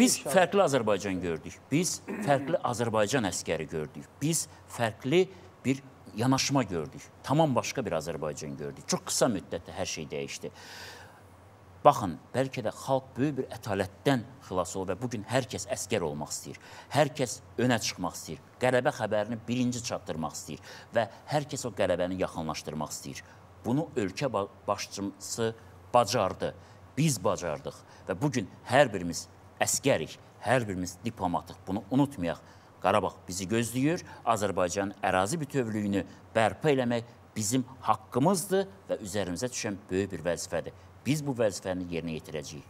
Biz fərqli Azərbaycan gördük. Biz fərqli Azərbaycan əskəri gördük. Biz fərqli bir yanaşma gördük. Tamam başqa bir Azərbaycan gördük. Çox qısa müddətdə hər şey dəyişdi. Baxın, bəlkə də xalq böyük bir ətalətdən xilas olur və bu gün hər kəs əskər olmaq istəyir. Hər kəs önə çıxmaq istəyir. Qələbə xəbərini birinci çatdırmaq istəyir və hər kəs o qələbəni yaxınlaşdırmaq istəyir. Bunu ölkə başçısı bacardı. Biz bacardıq və bu gün hər birimiz əskərik, hər birimiz diplomatıq. Bunu unutmayaq. Qarabağ bizi gözləyir. Azərbaycanın ərazi bütövlüyünü bərpa eləmək bizim haqqımızdır və üzərimizə düşən böyük bir vəzifədir. Biz bu vəzifəni yerinə yetirəcəyik.